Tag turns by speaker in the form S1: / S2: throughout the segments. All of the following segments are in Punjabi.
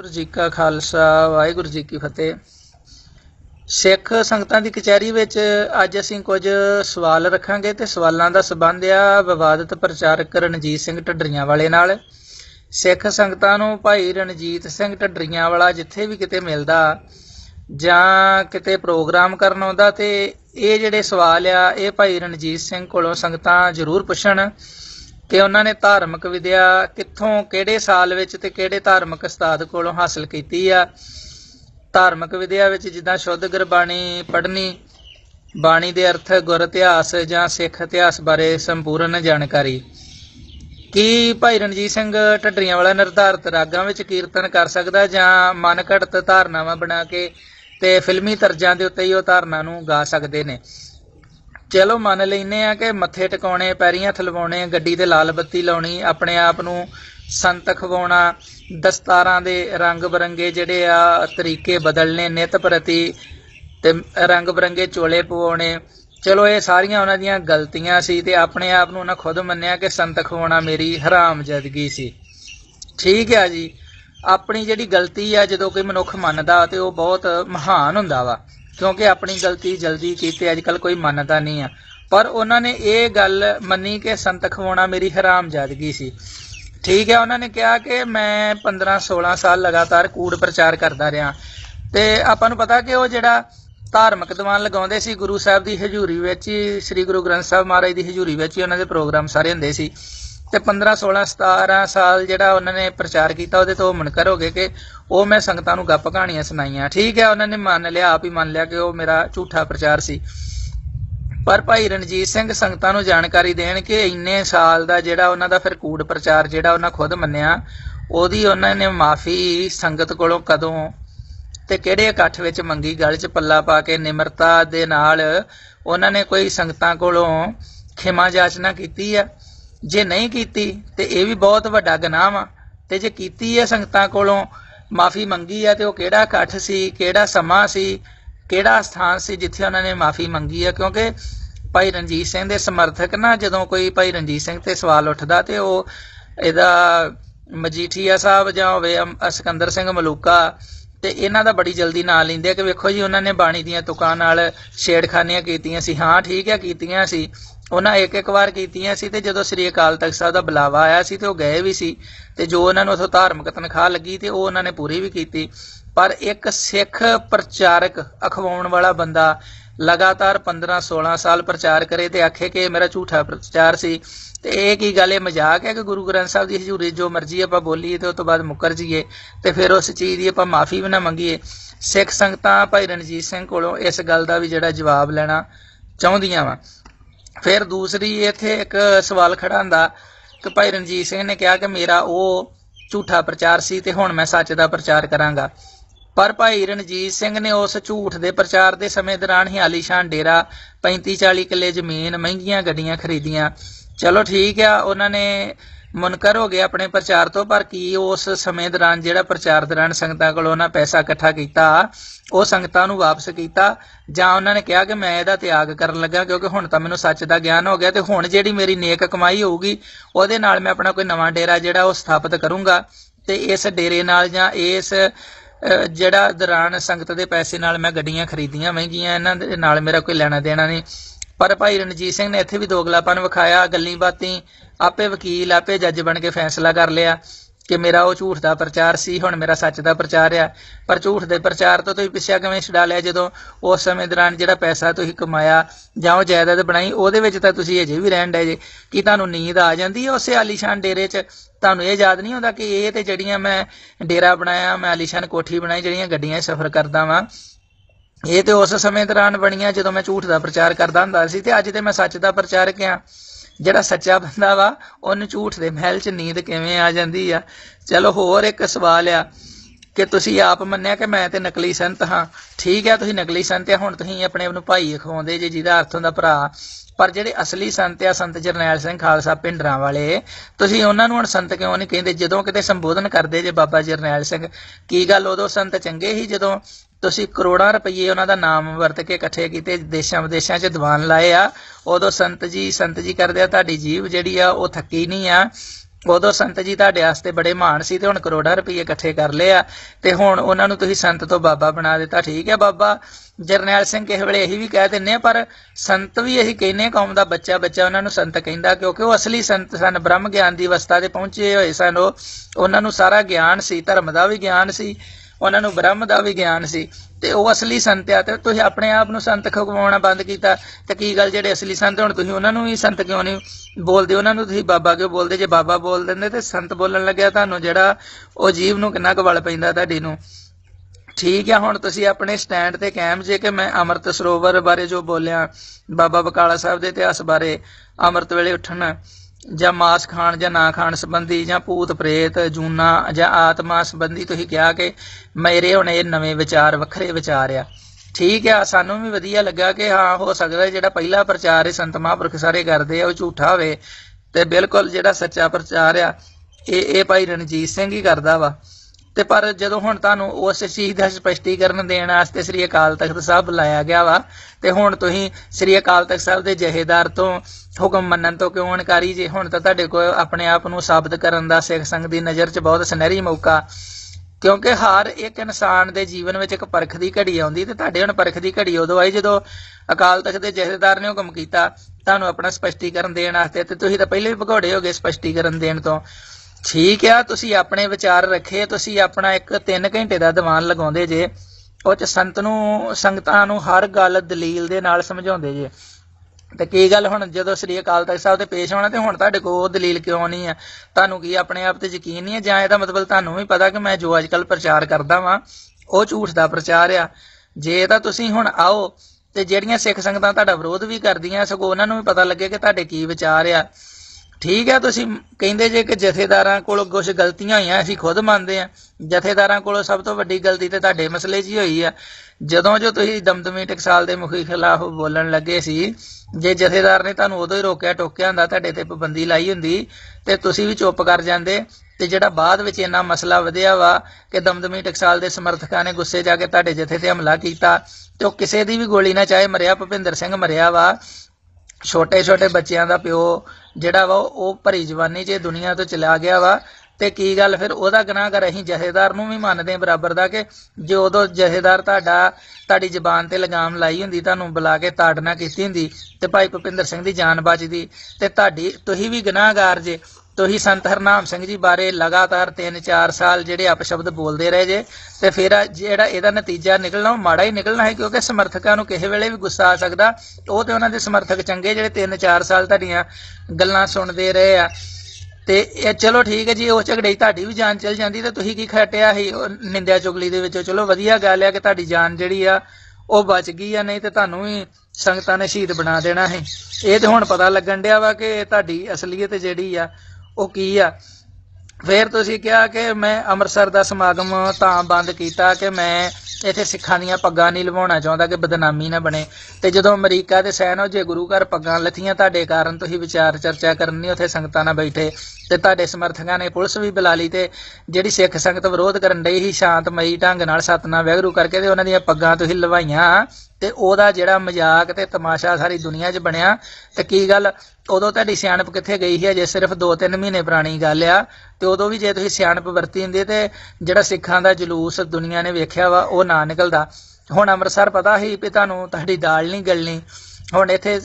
S1: ਵਾਹਿਗੁਰੂ ਜੀ ਕਾ ਖਾਲਸਾ, ਵਾਹਿਗੁਰੂ ਜੀ ਕੀ ਫਤਿਹ। ਸਿੱਖ ਸੰਗਤਾਂ ਦੀ ਕਚਹਿਰੀ ਵਿੱਚ ਅੱਜ ਅਸੀਂ ਕੁਝ ਸਵਾਲ ਰੱਖਾਂਗੇ ਤੇ ਸਵਾਲਾਂ ਦਾ ਸਬੰਧ ਆ ਵਿਵਾਦਤ ਪ੍ਰਚਾਰਕ ਰਣਜੀਤ ਸਿੰਘ ਢੱਡਰੀਆਂ ਵਾਲੇ ਨਾਲ। ਸਿੱਖ ਸੰਗਤਾਂ ਨੂੰ ਭਾਈ ਰਣਜੀਤ ਸਿੰਘ ਢੱਡਰੀਆਂ ਵਾਲਾ ਜਿੱਥੇ ਵੀ ਕਿਤੇ ਮਿਲਦਾ ਜਾਂ ਕਿਤੇ ਪ੍ਰੋਗਰਾਮ ਕਰਨ ਆਉਂਦਾ ਤੇ ਇਹ ਜਿਹੜੇ ਸਵਾਲ ਆ, ਇਹ ਭਾਈ ਰਣਜੀਤ ਸਿੰਘ ਕੋਲੋਂ ਸੰਗਤਾਂ ਜ਼ਰੂਰ ਪੁੱਛਣ। ਕਿ ਉਹਨਾਂ ਨੇ ਧਾਰਮਿਕ ਵਿਦਿਆ ਕਿੱਥੋਂ, ਕਿਹੜੇ ਸਾਲ ਵਿੱਚ ਤੇ ਕਿਹੜੇ ਧਾਰਮਿਕ ਉਸਤਾਦ ਕੋਲੋਂ ਹਾਸਲ ਕੀਤੀ ਆ? ਧਾਰਮਿਕ ਵਿਦਿਆ ਵਿੱਚ ਜਿੱਦਾਂ ਸ਼ੁੱਧ ਗੁਰਬਾਣੀ ਪੜ੍ਹਨੀ, ਬਾਣੀ ਦੇ ਅਰਥ ਗੁਰ ਇਤਿਹਾਸ ਜਾਂ ਸਿੱਖ ਇਤਿਹਾਸ ਬਾਰੇ ਸੰਪੂਰਨ ਜਾਣਕਾਰੀ। ਕੀ ਭਾਈ ਰਣਜੀਤ ਸਿੰਘ ਢੱਡਰੀਆਂ ਵਾਲਾ ਨਿਰਧਾਰਤ ਰਾਗਾਂ ਵਿੱਚ ਕੀਰਤਨ ਕਰ ਸਕਦਾ ਜਾਂ ਮਨ ਘੜਤ ਧਾਰਨਾਵਾਂ ਬਣਾ ਕੇ ਤੇ ਫਿਲਮੀ ਤਰਜ਼ਾਂ ਦੇ ਉੱਤੇ ਹੀ ਉਹ ਧਾਰਨਾ ਨੂੰ ਗਾ ਸਕਦੇ ਨੇ? ਚਲੋ ਮੰਨ ਲੈਨੇ ਆ ਕਿ ਮੱਥੇ ਟਿਕਾਉਣੇ ਪੈਰੀਆਂ ਥਲਵਾਉਣੇ ਗੱਡੀ ਤੇ ਲਾਲ ਬੱਤੀ ਲਾਉਣੀ, ਆਪਣੇ ਆਪ ਨੂੰ ਸੰਤ ਖਵਾਉਣਾ, ਦਸਤਾਰਾਂ ਦੇ ਰੰਗ ਬਰੰਗੇ ਜਿਹੜੇ ਆ, ਤਰੀਕੇ ਬਦਲਨੇ, ਨਿਤ ਪ੍ਰਤੀ ਤੇ ਰੰਗ ਬਰੰਗੇ ਚੋਲੇ ਪਵਾਉਣੇ। ਚਲੋ ਇਹ ਸਾਰੀਆਂ ਉਹਨਾਂ ਦੀਆਂ ਗਲਤੀਆਂ ਸੀ ਤੇ ਆਪਣੇ ਆਪ ਨੂੰ ਉਹਨਾਂ ਖੁਦ ਮੰਨਿਆ ਕਿ ਸੰਤ ਖਵਾਉਣਾ ਮੇਰੀ ਹਰਾਮਜਦਗੀ ਸੀ। ਠੀਕ ਆ ਜੀ। ਆਪਣੀ ਜਿਹੜੀ ਗਲਤੀ ਆ, ਜਦੋਂ ਕੋਈ ਮਨੁੱਖ ਮੰਨਦਾ ਤੇ ਉਹ ਬਹੁਤ ਮਹਾਨ ਹੁੰਦਾ ਵਾ। ਕਿਉਂਕਿ ਆਪਣੀ ਗਲਤੀ ਜਲਦੀ ਕੀਤੀ ਅੱਜ ਕੱਲ ਕੋਈ ਮੰਨਦਾ ਨਹੀਂ ਆ। ਪਰ ਉਹਨਾਂ ਨੇ ਇਹ ਗੱਲ ਮੰਨੀ ਕਿ ਸੰਤ ਖਵਾਉਣਾ ਮੇਰੀ ਹਰਾਮਜ਼ਾਦਗੀ ਸੀ। ਠੀਕ ਹੈ, ਉਹਨਾਂ ਨੇ ਕਿਹਾ ਕਿ ਮੈਂ 15 16 ਸਾਲ ਲਗਾਤਾਰ ਕੂੜ ਪ੍ਰਚਾਰ ਕਰਦਾ ਰਿਹਾ। ਤੇ ਆਪਾਂ ਨੂੰ ਪਤਾ ਕਿ ਉਹ ਜਿਹੜਾ ਧਾਰਮਿਕ ਦੀਵਾਨ ਲਗਾਉਂਦੇ ਸੀ, ਗੁਰੂ ਸਾਹਿਬ ਦੀ ਹਜ਼ੂਰੀ ਵਿੱਚ ਹੀ, ਸ੍ਰੀ ਗੁਰੂ ਗ੍ਰੰਥ ਸਾਹਿਬ ਮਹਾਰਾਜ ਦੀ ਹਜ਼ੂਰੀ ਵਿੱਚ ਹੀ ਉਹਨਾਂ ਦੇ ਪ੍ਰੋਗਰਾਮ ਸਾਰੇ ਹੁੰਦੇ ਸੀ। ਤੇ 15 16 17 ਸਾਲ ਜਿਹੜਾ ਉਹਨਾਂ ਨੇ ਪ੍ਰਚਾਰ ਕੀਤਾ, ਉਹਦੇ ਤੋਂ ਮੁਨਕਰ ਹੋ ਗਏ ਕਿ ਉਹ ਮੈਂ ਸੰਗਤਾਂ ਨੂੰ ਗੱਪ ਕਹਾਣੀਆਂ ਸੁਣਾਈਆਂ। ਠੀਕ ਹੈ, ਉਹਨਾਂ ਨੇ ਮੰਨ ਲਿਆ, ਆਪ ਹੀ ਮੰਨ ਲਿਆ ਕਿ ਉਹ ਮੇਰਾ ਝੂਠਾ ਪ੍ਰਚਾਰ ਸੀ। ਪਰ ਭਾਈ ਰਣਜੀਤ ਸਿੰਘ ਸੰਗਤਾਂ ਨੂੰ ਜਾਣਕਾਰੀ ਦੇਣ ਕਿ ਇੰਨੇ ਸਾਲ ਦਾ ਜਿਹੜਾ ਉਹਨਾਂ ਦਾ ਫਿਰ ਕੂੜ ਪ੍ਰਚਾਰ ਜਿਹੜਾ ਉਹਨਾਂ ਖੁਦ ਮੰਨਿਆ, ਉਹਦੀ ਉਹਨਾਂ ਨੇ ਮਾਫੀ ਸੰਗਤ ਕੋਲੋਂ ਕਦੋਂ ਤੇ ਕਿਹੜੇ ਇਕੱਠ ਵਿੱਚ ਮੰਗੀ, ਗਲ 'ਚ ਪੱਲਾ ਪਾ ਕੇ ਨਿਮਰਤਾ ਦੇ ਨਾਲ ਉਹਨਾਂ ਨੇ ਕੋਈ ਸੰਗਤਾਂ ਕੋਲੋਂ ਖਿਮਾ ਜਾਚਨਾ ਕੀਤੀ ਆ? ਜੇ ਨਹੀਂ ਕੀਤੀ ਤੇ ਇਹ ਵੀ ਬਹੁਤ ਵੱਡਾ ਗੁਨਾਹ ਵਾ। ਤੇ ਜੇ ਕੀਤੀ ਹੈ ਸੰਗਤਾਂ ਕੋਲੋਂ, ਮਾਫੀ ਮੰਗੀ ਆ ਤੇ ਉਹ ਕਿਹੜਾ ਇਕੱਠ ਸੀ, ਕਿਹੜਾ ਸਮਾਂ ਸੀ, ਕਿਹੜਾ ਸਥਾਨ ਸੀ ਜਿੱਥੇ ਉਹਨਾਂ ਨੇ ਮਾਫੀ ਮੰਗੀ ਆ? ਕਿਉਂਕਿ ਭਾਈ ਰਣਜੀਤ ਸਿੰਘ ਦੇ ਸਮਰਥਕ ਨਾ, ਜਦੋਂ ਕੋਈ ਭਾਈ ਰਣਜੀਤ ਸਿੰਘ ਤੇ ਸਵਾਲ ਉੱਠਦਾ ਤੇ ਉਹ ਇਹਦਾ ਮਜੀਠੀਆ ਸਾਹਿਬ ਜਾਂ ਹੋਵੇ ਸਿਕੰਦਰ ਸਿੰਘ ਮਲੂਕਾ ਤੇ ਇਹਨਾਂ ਦਾ ਬੜੀ ਜਲਦੀ ਨਾਂ ਲੈਂਦੇ ਆ ਕਿ ਵੇਖੋ ਜੀ, ਉਹਨਾਂ ਨੇ ਬਾਣੀ ਦੀਆਂ ਤੁਕਾਂ ਨਾਲ ਛੇੜਖਾਨੀਆਂ ਕੀਤੀਆਂ ਸੀ। ਹਾਂ, ਠੀਕ ਹੈ ਕੀਤੀਆਂ ਸੀ। ਉਹਨਾਂ ਇੱਕ ਇੱਕ ਵਾਰ ਕੀਤੀਆਂ ਸੀ ਤੇ ਜਦੋਂ ਸ੍ਰੀ ਅਕਾਲ ਤਖਤ ਸਾਹਿਬ ਦਾ ਬੁਲਾਵਾ ਆਇਆ ਸੀ ਤੇ ਉਹ ਗਏ ਵੀ ਸੀ ਤੇ ਜੋ ਉਹਨਾਂ ਨੂੰ ਉਥੋਂ ਧਾਰਮਿਕ ਤਨਖਾਹ ਲੱਗੀ ਤੇ ਉਹ ਉਹਨਾਂ ਨੇ ਪੂਰੀ ਵੀ ਕੀਤੀ। ਪਰ ਇੱਕ ਸਿੱਖ ਪ੍ਰਚਾਰਕ ਅਖਵਾਉਣ ਵਾਲਾ ਬੰਦਾ ਲਗਾਤਾਰ 15 16 ਸਾਲ ਪ੍ਰਚਾਰ ਕਰੇ ਤੇ ਆਖੇ ਕਿ ਮੇਰਾ ਝੂਠਾ ਪ੍ਰਚਾਰ ਸੀ। ਤੇ ਇਹ ਕੀ ਗੱਲ, ਇਹ ਮਜ਼ਾਕ ਹੈ ਕਿ ਗੁਰੂ ਗ੍ਰੰਥ ਸਾਹਿਬ ਦੀ ਹਜ਼ੂਰੀ ਜੋ ਮਰਜ਼ੀ ਆਪਾਂ ਬੋਲੀਏ ਤੇ ਉਸ ਤੋਂ ਬਾਅਦ ਮੁੱਕਰ ਜੀਏ ਤੇ ਫਿਰ ਉਸ ਚੀਜ਼ ਦੀ ਆਪਾਂ ਮਾਫੀ ਵੀ ਨਾ ਮੰਗੀਏ। ਸਿੱਖ ਸੰਗਤਾਂ ਭਾਈ ਰਣਜੀਤ ਸਿੰਘ ਕੋਲੋਂ ਇਸ ਗੱਲ ਦਾ ਵੀ ਜਿਹੜਾ ਜਵਾਬ ਲੈਣਾ ਚਾਹੁੰਦੀਆਂ ਵਾ। ਫਿਰ ਦੂਸਰੀ ਇੱਥੇ ਇੱਕ ਸਵਾਲ ਖੜਾ ਹੁੰਦਾ ਕਿ ਭਾਈ ਰਣਜੀਤ ਸਿੰਘ ਨੇ ਕਿਹਾ ਕਿ ਮੇਰਾ ਉਹ ਝੂਠਾ ਪ੍ਰਚਾਰ ਸੀ ਤੇ ਹੁਣ ਮੈਂ ਸੱਚ ਦਾ ਪ੍ਰਚਾਰ ਕਰਾਂਗਾ। ਪਰ ਭਾਈ ਰਣਜੀਤ ਸਿੰਘ ਨੇ ਉਸ ਝੂਠ ਦੇ ਪ੍ਰਚਾਰ ਦੇ ਸਮੇਂ ਦੌਰਾਨ ਹੀ ਆਲੀਸ਼ਾਨ ਡੇਰਾ 35 40 ਕਿੱਲੇ ਜ਼ਮੀਨ, ਮਹਿੰਗੀਆਂ ਗੱਡੀਆਂ ਖਰੀਦੀਆਂ। ਚਲੋ ਠੀਕ ਆ, ਉਹਨਾਂ ਨੇ ਮੁਨਕਰ ਹੋ ਗਏ ਆਪਣੇ ਪ੍ਰਚਾਰ ਤੋਂ, ਪਰ ਕੀ ਉਸ ਸਮੇਂ ਦੌਰਾਨ ਜਿਹੜਾ ਪ੍ਰਚਾਰ ਦੌਰਾਨ ਸੰਗਤਾਂ ਕੋਲੋਂ ਉਹਨਾਂ ਪੈਸਾ ਇਕੱਠਾ ਕੀਤਾ, ਉਹ ਸੰਗਤਾਂ ਨੂੰ ਵਾਪਸ ਕੀਤਾ? ਜਾਂ ਉਹਨਾਂ ਨੇ ਕਿਹਾ ਕਿ ਮੈਂ ਇਹਦਾ ਤਿਆਗ ਕਰਨ ਲੱਗਾ, ਕਿਉਂਕਿ ਹੁਣ ਤਾਂ ਮੈਨੂੰ ਸੱਚ ਦਾ ਗਿਆਨ ਹੋ ਗਿਆ ਤੇ ਹੁਣ ਜਿਹੜੀ ਮੇਰੀ ਨੇਕ ਕਮਾਈ ਹੋਊਗੀ, ਉਹਦੇ ਨਾਲ ਮੈਂ ਆਪਣਾ ਕੋਈ ਨਵਾਂ ਡੇਰਾ ਜਿਹੜਾ ਉਹ ਸਥਾਪਿਤ ਕਰੂੰਗਾ। ਤੇ ਇਸ ਡੇਰੇ ਨਾਲ ਜਾਂ ਇਸ ਜਿਹੜਾ ਦੌਰਾਨ ਸੰਗਤ ਦੇ ਪੈਸੇ ਨਾਲ ਮੈਂ ਗੱਡੀਆਂ ਖਰੀਦੀਆਂ ਮਹਿੰਗੀਆਂ, ਇਹਨਾਂ ਦੇ ਨਾਲ ਮੇਰਾ ਕੋਈ ਲੈਣਾ ਦੇਣਾ ਨਹੀਂ। ਪਰ ਭਾਈ ਰਣਜੀਤ ਸਿੰਘ ਨੇ ਇੱਥੇ ਵੀ ਦੋਗਲਾਪਨ ਵਿਖਾਇਆ, ਗੱਲੀ ਬਾਤੀ, ਆਪੇ ਵਕੀਲ, ਆਪੇ ਜੱਜ ਬਣ ਕੇ ਫੈਸਲਾ ਕਰ ਲਿਆ ਕਿ ਮੇਰਾ ਉਹ ਝੂਠ ਦਾ ਪ੍ਰਚਾਰ ਸੀ, ਹੁਣ ਮੇਰਾ ਸੱਚ ਦਾ ਪ੍ਰਚਾਰ ਆ। ਪਰ ਝੂਠ ਦੇ ਪ੍ਰਚਾਰ ਤੋਂ ਤੁਸੀਂ ਪਿੱਛੇ ਕਿਵੇਂ ਛਡਾ ਲਿਆ ਜਦੋਂ ਉਸ ਸਮੇਂ ਦੌਰਾਨ ਜਿਹੜਾ ਪੈਸਾ ਤੁਸੀਂ ਕਮਾਇਆ ਜਾਂ ਉਹ ਜਾਇਦਾਦ ਬਣਾਈ, ਉਹਦੇ ਵਿੱਚ ਤਾਂ ਤੁਸੀਂ ਅਜੇ ਵੀ ਰਹਿਣ ਡੇ ਜੇ, ਕੀ ਤੁਹਾਨੂੰ ਨੀਂਦ ਆ ਜਾਂਦੀ ਹੈ ਉਸੇ ਆਲੀਸ਼ਾਨ ਡੇਰੇ 'ਚ? ਤੁਹਾਨੂੰ ਇਹ ਯਾਦ ਨਹੀਂ ਹੁੰਦਾ ਕਿ ਇਹ ਤੇ ਜਿਹੜੀਆਂ ਮੈਂ ਡੇਰਾ ਬਣਾਇਆ, ਮੈਂ ਆਲੀਸ਼ਾਨ ਕੋਠੀ ਬਣਾਈ, ਜਿਹੜੀਆਂ ਗੱਡੀਆਂ ਸਫ਼ਰ ਕਰਦਾ ਵਾਂ ਇਹ ਤੇ ਉਸ ਸਮੇਂ ਦੌਰਾਨ ਬਣੀਆਂ ਜਦੋਂ ਮੈਂ ਝੂਠ ਦਾ ਪ੍ਰਚਾਰ ਕਰਦਾ ਹੁੰਦਾ ਸੀ ਤੇ ਅੱਜ ਤੇ ਮੈਂ ਸੱਚ ਦਾ ਪ੍ਰਚਾਰਕ ਆ ਜਿਹੜਾ ਸੱਚਾ ਬੰਦਾ ਵਾ, ਉਹਨੂੰ ਝੂਠ ਦੇ ਮਹਿਲ 'ਚ ਨੀਂਦ ਕਿਵੇਂ ਆ ਜਾਂਦੀ ਆ? ਚਲੋ ਹੋਰ ਇੱਕ ਸਵਾਲ ਆ ਕਿ ਤੁਸੀਂ ਆਪ ਮੰਨਿਆ ਕਿ ਮੈਂ ਤੇ ਨਕਲੀ ਸੰਤ ਹਾਂ? ਠੀਕ ਹੈ ਤੁਸੀਂ ਨਕਲੀ ਸੰਤ ਆ, ਹੁਣ ਤੁਸੀਂ ਆਪਣੇ ਆਪ ਨੂੰ ਭਾਈ ਖਵਾਉਂਦੇ ਜੇ ਜਿਹਦਾ ਅਰਥ ਹੁੰਦਾ ਭਰਾ। ਪਰ ਜਿਹੜੇ ਅਸਲੀ ਸੰਤ ਆ, ਸੰਤ ਜਰਨੈਲ ਸਿੰਘ ਖਾਲਸਾ ਪਿੰਡਰਾਂ ਵਾਲੇ, ਤੁਸੀਂ ਉਹਨਾਂ ਨੂੰ ਹੁਣ ਸੰਤ ਕਿਉਂ ਨਹੀਂ ਕਹਿੰਦੇ? ਜਦੋਂ ਕਿਤੇ ਸੰਬੋਧਨ ਕਰਦੇ ਜੇ ਬਾਬਾ ਜਰਨੈਲ ਸਿੰਘ, ਕੀ ਗੱਲ ਉਦੋਂ ਸੰਤ ਚੰਗੇ ਸੀ ਜਦੋਂ ਤੁਸੀਂ ਕਰੋੜਾਂ ਰੁਪਏ ਉਹਨਾਂ ਦਾ ਨਾਮ ਵਰਤ ਕੇ ਇਕੱਠੇ ਕੀਤੇ, ਦੇਸ਼ਾਂ ਵਿਦੇਸ਼ਾਂ 'ਚ ਦੀਵਾਨ ਲਾਏ ਆ। ਉਦੋਂ ਸੰਤ ਜੀ ਸੰਤ ਜੀ ਕਰਦੇ ਆ, ਤੁਹਾਡੀ ਜੀਵ ਜਿਹੜੀ ਆ, ਉਹ ਥੱਕੀ ਨਹੀਂ ਆ। ਉਦੋਂ ਸੰਤ ਜੀ ਤੁਹਾਡੇ ਵਾਸਤੇ ਬੜੇ ਮਾਣ ਸੀ ਤੇ ਹੁਣ ਕਰੋੜਾਂ ਰੁਪਏ ਇਕੱਠੇ ਕਰ ਲਏ ਆ। ਤੇ ਹੁਣ ਉਹਨਾਂ ਨੂੰ ਤੁਸੀਂ ਸੰਤ ਤੋਂ ਬਾਬਾ ਬਣਾ ਦਿੱਤਾ। ਠੀਕ ਹੈ ਬਾਬਾ, ਜਰਨੈਲ ਸਿੰਘ ਕਿਸੇ ਵੇਲੇ ਇਹੀ ਵੀ ਕਹਿ ਦਿੰਨੇ ਆ, ਪਰ ਸੰਤ ਵੀ ਇਹੀ ਕਹਿੰਨੇ ਕੌਮ ਦਾ ਬੱਚਾ ਬੱਚਾ ਉਹਨਾਂ ਨੂੰ ਸੰਤ ਕਹਿੰਦਾ, ਕਿਉਂਕਿ ਉਹ ਅਸਲੀ ਸੰਤ ਸਨ, ਬ੍ਰਹਮ ਗਿਆਨ ਦੀ ਅਵਸਥਾ ਤੇ ਪਹੁੰਚੇ ਹੋਏ ਸਨ ਉਹ। ਉਹਨਾਂ ਨੂੰ ਸਾਰਾ ਗਿਆਨ ਸੀ, ਧਰਮ ਦਾ ਵੀ ਗਿਆਨ ਸੀ। ਉਹਨਾਂ ਨੂੰ ਬ੍ਰਹਮ ਦਾ ਵੀ ਗਿਆਨ ਸੀ ਤੇ ਉਹ ਅਸਲੀ ਸੰਤ ਆ ਤੇ ਤੁਸੀਂ ਆਪਣੇ ਆਪ ਨੂੰ ਸੰਤ ਖਵਾਉਣਾ ਬੰਦ ਕੀਤਾ ਤੇ ਕੀ ਗੱਲ ਜਿਹੜੇ ਅਸਲੀ ਸੰਤ ਹੁਣ, ਤੁਸੀਂ ਉਹਨਾਂ ਨੂੰ ਵੀ ਸੰਤ ਕਿਉਂ ਨਹੀਂ ਬੋਲਦੇ? ਉਹਨਾਂ ਨੂੰ ਤੁਸੀਂ ਬਾਬਾ ਕਿਉਂ ਬੋਲਦੇ? ਜੇ ਬਾਬਾ ਬੋਲ ਦਿੰਦੇ ਤੇ ਸੰਤ ਬੋਲਣ ਲੱਗਿਆ ਤੁਹਾਨੂੰ ਜਿਹੜਾ ਉਹ ਜੀਵ ਨੂੰ ਕਿੰਨਾ ਕੁ ਵਲ ਪੈਂਦਾ ਤੁਹਾਡੀ ਨੂੰ। ਠੀਕ ਆ, ਹੁਣ ਤੁਸੀਂ ਆਪਣੇ ਸਟੈਂਡ ਤੇ ਕਾਇਮ ਜੇ ਕਿ ਮੈਂ ਅੰਮ੍ਰਿਤ ਸਰੋਵਰ ਬਾਰੇ ਜੋ ਬੋਲਿਆ, ਬਾਬਾ ਬਕਾਲਾ ਸਾਹਿਬ ਦੇ ਇਤਿਹਾਸ ਬਾਰੇ ਅੰਮ੍ਰਿਤ ਵੇਲੇ ਉੱਠਣਾ। ਜਾਂ ਮਾਸ ਖਾਣ ਜਾਂ ਨਾ ਖਾਣ ਸੰਬੰਧੀ ਜਾਂ ਭੂਤ ਪ੍ਰੇਤ, ਜੂਨਾ ਜਾਂ ਆਤਮਾ ਸੰਬੰਧੀ ਤੁਸੀਂ ਕਿਹਾ ਕਿ ਮੇਰੇ ਹੁਣ ਇਹ ਨਵੇਂ ਵਿਚਾਰ ਵੱਖਰੇ ਵਿਚਾਰ ਆ। ਠੀਕ ਆ, ਸਾਨੂੰ ਵੀ ਵਧੀਆ ਲੱਗਾ ਕਿ ਹਾਂ, ਹੋ ਸਕਦਾ ਜਿਹੜਾ ਪਹਿਲਾ ਪ੍ਰਚਾਰ ਹੈ ਸੰਤ ਮਹਾਂਪੁਰਖ ਸਾਰੇ ਕਰਦੇ ਆ, ਉਹ ਝੂਠਾ ਹੋਵੇ ਤੇ ਬਿਲਕੁਲ ਜਿਹੜਾ ਸੱਚਾ ਪ੍ਰਚਾਰ ਆ, ਇਹ ਇਹ ਭਾਈ ਰਣਜੀਤ ਸਿੰਘ ਹੀ ਕਰਦਾ ਵਾ। ਤੇ ਪਰ ਜਦੋਂ ਹੁਣ ਤੁਹਾਨੂੰ ਉਸ ਚੀਜ਼ ਦਾ ਸਪਸ਼ਟੀਕਰਨ ਦੇਣ ਵਾਸਤੇ ਸ੍ਰੀ ਅਕਾਲ ਤਖਤ ਸਾਹਿਬ ਬੁਲਾਇਆ ਗਿਆ ਵਾ, ਤੇ ਹੁਣ ਤੁਸੀਂ ਸ੍ਰੀ ਅਕਾਲ ਤਖਤ ਸਾਹਿਬ ਦੇ ਜਹੇਦਾਰ ਤੋਂ ਹੁਕਮ ਮੰਨਣ ਤੋਂ ਕਿਉਂ ਇਨਕਾਰੀ? ਜੇ ਹੁਣ ਤਾਂ ਤੁਹਾਡੇ ਕੋਲ ਆਪਣੇ ਆਪ ਨੂੰ ਸਾਬਤ ਕਰਨ ਦਾ ਸਿੱਖ ਸੰਗ ਦੀ ਨਜ਼ਰ 'ਚ ਬਹੁਤ ਸੁਨਹਿਰੀ ਮੌਕਾ, ਕਿਉਂਕਿ ਹਰ ਇੱਕ ਇਨਸਾਨ ਦੇ ਜੀਵਨ ਵਿੱਚ ਇੱਕ ਪਰਖ ਦੀ ਘੜੀ ਆਉਂਦੀ ਤੇ ਤੁਹਾਡੇ ਹੁਣ ਪਰਖ ਦੀ ਘੜੀ ਉਦੋਂ ਆਈ ਜਦੋਂ ਅਕਾਲ ਤਖਤ ਦੇ ਜਥੇਦਾਰ ਨੇ ਹੁਕਮ ਕੀਤਾ, ਤੁਹਾਨੂੰ ਆਪਣਾ ਸਪਸ਼ਟੀਕਰਨ ਦੇਣ ਵਾਸਤੇ, ਤੇ ਤੁਸੀਂ ਤਾਂ ਪਹਿਲੇ ਵੀ ਭਗੌੜੇ ਹੋਗੇ ਸਪਸ਼ਟੀਕਰਨ ਦੇਣ ਤੋਂ। ਠੀਕ ਆ, ਤੁਸੀਂ ਆਪਣੇ ਵਿਚਾਰ ਰੱਖੇ, ਤੁਸੀਂ ਆਪਣਾ ਇੱਕ 3 ਘੰਟੇ ਦਾ ਦੀਵਾਨ ਲਗਾਉਂਦੇ ਜੇ, ਉਹ ਚ ਸੰਤ ਨੂੰ, ਸੰਗਤਾਂ ਨੂੰ ਹਰ ਗੱਲ ਦਲੀਲ ਦੇ ਨਾਲ ਸਮਝਾਉਂਦੇ ਜੇ। ਤੇ ਕੀ ਗੱਲ ਹੁਣ, ਜਦੋਂ ਸ੍ਰੀ ਅਕਾਲ ਤਖਤ ਸਾਹਿਬ ਤੇ ਪੇਸ਼ ਹੋਣਾ, ਤੇ ਹੁਣ ਤੁਹਾਡੇ ਕੋਲ ਉਹ ਦਲੀਲ ਕਿਉਂ ਨਹੀਂ ਆ? ਤੁਹਾਨੂੰ ਕੀ ਆਪਣੇ ਆਪ ਤੇ ਯਕੀਨ ਨਹੀਂ ਹੈ ਜਾਂ ਇਹਦਾ ਮਤਲਬ ਤੁਹਾਨੂੰ ਵੀ ਪਤਾ ਕਿ ਮੈਂ ਜੋ ਅੱਜਕੱਲ ਪ੍ਰਚਾਰ ਕਰਦਾ ਵਾਂ, ਉਹ ਝੂਠ ਦਾ ਪ੍ਰਚਾਰ ਆ। ਜੇ ਤਾਂ ਤੁਸੀਂ ਹੁਣ ਆਓ, ਤੇ ਜਿਹੜੀਆਂ ਸਿੱਖ ਸੰਗਤਾਂ ਤੁਹਾਡਾ ਵਿਰੋਧ ਵੀ ਕਰਦੀਆਂ, ਸਗੋਂ ਉਹਨਾਂ ਨੂੰ ਵੀ ਪਤਾ ਲੱਗੇ ਕਿ ਤੁਹਾਡੇ ਕੀ ਵਿਚਾਰ ਆ। ਠੀਕ ਹੈ, ਤੁਸੀਂ ਕਹਿੰਦੇ ਜੇ ਕਿ ਜਥੇਦਾਰਾਂ ਕੋਲ ਕੁਝ ਗਲਤੀਆਂ ਹੋਈਆਂ, ਅਸੀਂ ਖੁਦ ਮੰਨਦੇ ਆ ਜਥੇਦਾਰਾਂ ਕੋਲ ਸਭ ਤੋਂ ਵੱਡੀ ਗਲਤੀ ਤੇ ਤੁਹਾਡੇ ਮਸਲੇ 'ਚ ਹੀ ਹੋਈ ਆ। ਜਦੋਂ ਜੋ ਤੁਸੀਂ ਦਮਦਮੀ ਟਕਸਾਲ ਦੇ ਮੁਖੀ ਖਿਲਾਫ ਬੋਲਣ ਲੱਗੇ ਸੀ, ਜੇ ਜਥੇਦਾਰ ਨੇ ਤੁਹਾਨੂੰ ਉਦੋਂ ਹੀ ਰੋਕਿਆ, ਟੋਕਿਆ ਹੁੰਦਾ, ਤੁਹਾਡੇ ਤੇ ਪਾਬੰਦੀ ਲਾਈ ਹੁੰਦੀ, ਤੇ ਤੁਸੀਂ ਵੀ ਚੁੱਪ ਕਰ ਜਾਂਦੇ, ਤੇ ਜਿਹੜਾ ਬਾਅਦ ਵਿੱਚ ਇੰਨਾ ਮਸਲਾ ਵਧਿਆ ਵਾ ਕਿ ਦਮਦਮੀ ਟਕਸਾਲ ਦੇ ਸਮਰਥਕਾਂ ਨੇ ਗੁੱਸੇ ਜਾ ਕੇ ਤੁਹਾਡੇ ਜਥੇ ਤੇ ਹਮਲਾ ਕੀਤਾ, ਤੇ ਉਹ ਕਿਸੇ ਦੀ ਵੀ ਗੋਲੀ ਨਾ ਚਾਹੇ ਮਰਿਆ ਭੁਪਿੰਦਰ ਸਿੰਘ ਮਰਿਆ ਵਾ ਛੋਟੇ ਛੋਟੇ ਬੱਚਿਆਂ ਦਾ ਪਿਓ ਜਿਹੜਾ ਵਾ ਉਹ ਭਰੀ ਜਵਾਨੀ 'ਚ ਦੁਨੀਆ ਤੋਂ ਚਲਾ ਗਿਆ ਵਾ। ਤੇ ਕੀ ਗੱਲ ਫਿਰ ਉਹਦਾ ਗੁਨਾਹਗਰ ਅਸੀਂ ਜਥੇਦਾਰ ਨੂੰ ਵੀ ਮੰਨਦੇ ਹਾਂ ਬਰਾਬਰ ਦਾ ਕਿ ਜੇ ਉਦੋਂ ਜਥੇਦਾਰ ਤੁਹਾਡਾ, ਤੁਹਾਡੀ ਜ਼ਬਾਨ ਤੇ ਲਗਾਮ ਲਾਈ ਹੁੰਦੀ, ਤੁਹਾਨੂੰ ਬੁਲਾ ਕੇ ਤਾੜਨਾ ਕੀਤੀ ਹੁੰਦੀ, ਤੇ ਭਾਈ ਭੁਪਿੰਦਰ ਸਿੰਘ ਦੀ ਜਾਨ ਬਚਦੀ ਤੇ ਤੁਹਾਡੀ, ਤੁਸੀਂ ਵੀ ਗੁਨਾਹਗਾਰ ਜੇ ਤੁਸੀਂ ਸੰਤ ਹਰਨਾਮ ਸਿੰਘ ਜੀ ਬਾਰੇ ਲਗਾਤਾਰ 3-4 ਸਾਲ ਜਿਹੜੇ ਅਪਸ਼ਬਦ ਬੋਲਦੇ ਰਹੇ ਜੇ, ਤੇ ਫਿਰ ਜਿਹੜਾ ਇਹਦਾ ਨਤੀਜਾ ਨਿਕਲਣਾ, ਉਹ ਮਾੜਾ ਹੀ ਨਿਕਲਣਾ ਹੈ, ਕਿਉਂਕਿ ਸਮਰਥਕਾਂ ਨੂੰ ਕਿਸੇ ਵੇਲੇ ਵੀ ਗੁੱਸਾ ਆ ਸਕਦਾ। ਉਹ ਤੇ ਉਹਨਾਂ ਦੇ ਸਮਰਥਕ ਚੰਗੇ ਜਿਹੜੇ 3-4 ਸਾਲ ਤੁਹਾਡੀਆਂ ਗੱਲਾਂ ਸੁਣਦੇ ਰਹੇ ਆ। ਤੇ ਇਹ ਚਲੋ ਠੀਕ ਹੈ ਜੀ, ਉਹ ਝਗੜੇ ਤੁਹਾਡੀ ਵੀ ਜਾਨ ਚਲ ਜਾਂਦੀ, ਤੇ ਤੁਸੀਂ ਕੀ ਖਟਿਆ ਸੀ ਨਿੰਦਿਆ ਚੁਗਲੀ ਦੇ ਵਿੱਚ? ਚਲੋ ਵਧੀਆ ਗੱਲ ਆ ਕਿ ਤੁਹਾਡੀ ਜਾਨ ਜਿਹੜੀ ਆ, ਉਹ ਬਚ ਗਈ ਆ, ਨਹੀਂ ਤੇ ਤੁਹਾਨੂੰ ਵੀ ਸੰਗਤਾਂ ਨੇ ਸ਼ਹੀਦ ਬਣਾ ਦੇਣਾ ਸੀ। ਇਹ ਤੇ ਹੁਣ ਪਤਾ ਲੱਗਣ ਡਿਆ ਵਾ ਕਿ ਤੁਹਾਡੀ ਅਸਲੀਅਤ ਜਿਹੜੀ ਆ ਉਹ ਕੀ ਆ? ਫਿਰ ਤੁਸੀਂ ਕਿਹਾ ਕਿ ਮੈਂ ਅੰਮ੍ਰਿਤਸਰ ਦਾ ਸਮਾਗਮ ਤਾਂ ਬੰਦ ਕੀਤਾ ਕਿ ਮੈਂ ਇੱਥੇ ਸਿੱਖਾਂ ਦੀਆਂ ਪੱਗਾਂ ਨਹੀਂ ਲਵਾਉਣਾ ਚਾਹੁੰਦਾ ਕਿ ਬਦਨਾਮੀ ਨਾ ਬਣੇ। ਤੇ ਜਦੋਂ ਅਮਰੀਕਾ ਦੇ ਸੈਨੋ ਜੇ ਗੁਰੂ ਘਰ ਪੱਗਾਂ ਲੱਥੀਆਂ ਤੁਹਾਡੇ ਕਾਰਨ ਤੁਸੀਂ ਵਿਚਾਰ ਚਰਚਾ ਕਰਨ ਨਹੀਂ ਉੱਥੇ ਸੰਗਤਾਂ ਨਾਲ ਬੈਠੇ। ਤੇ ਤੁਹਾਡੇ ਸਮਰਥਕਾਂ ਨੇ ਪੁਲਿਸ ਵੀ ਬੁਲਾ ਲਈ ਤੇ ਜਿਹੜੀ ਸਿੱਖ ਸੰਗਤ ਵਿਰੋਧ ਕਰਨ ਲਈ ਸੀ, ਸ਼ਾਂਤਮਈ ਢੰਗ ਨਾਲ ਸਤਨਾਮ ਵੈਗਰੂ ਕਰਕੇ ਤੇ ਉਹਨਾਂ ਦੀਆਂ ਪੱਗਾਂ ਤੁਸੀਂ ਲਵਾਈਆਂ। ਤੇ ਉਹਦਾ ਜਿਹੜਾ ਮਜ਼ਾਕ ਤੇ ਤਮਾਸ਼ਾ ਸਾਰੀ ਦੁਨੀਆ 'ਚ ਬਣਿਆ। ਤੇ ਕੀ ਗੱਲ, ਉਦੋਂ ਤੁਹਾਡੀ ਸਿਆਣਪ ਕਿੱਥੇ ਗਈ ਸੀ? ਜੇ ਸਿਰਫ 2-3 ਮਹੀਨੇ ਪੁਰਾਣੀ ਗੱਲ ਆ। ਤੇ ਉਦੋਂ ਵੀ ਜੇ ਤੁਸੀਂ ਸਿਆਣਪ ਵਰਤੀ ਹੁੰਦੀ ਤੇ ਜਿਹੜਾ ਸਿੱਖਾਂ ਦਾ ਜਲੂਸ ਦੁਨੀਆ ਨੇ ਵੇਖਿਆ ਵਾ, ਉਹ ਨਾ ਨਿਕਲਦਾ। ਹੁਣ ਅੰਮ੍ਰਿਤਸਰ ਪਤਾ ਸੀ ਵੀ ਤੁਹਾਨੂੰ ਤੁਹਾਡੀ ਦਾਲ ਨਹੀਂ ਗਲਣੀ। ਹੁਣ ਇੱਥੇ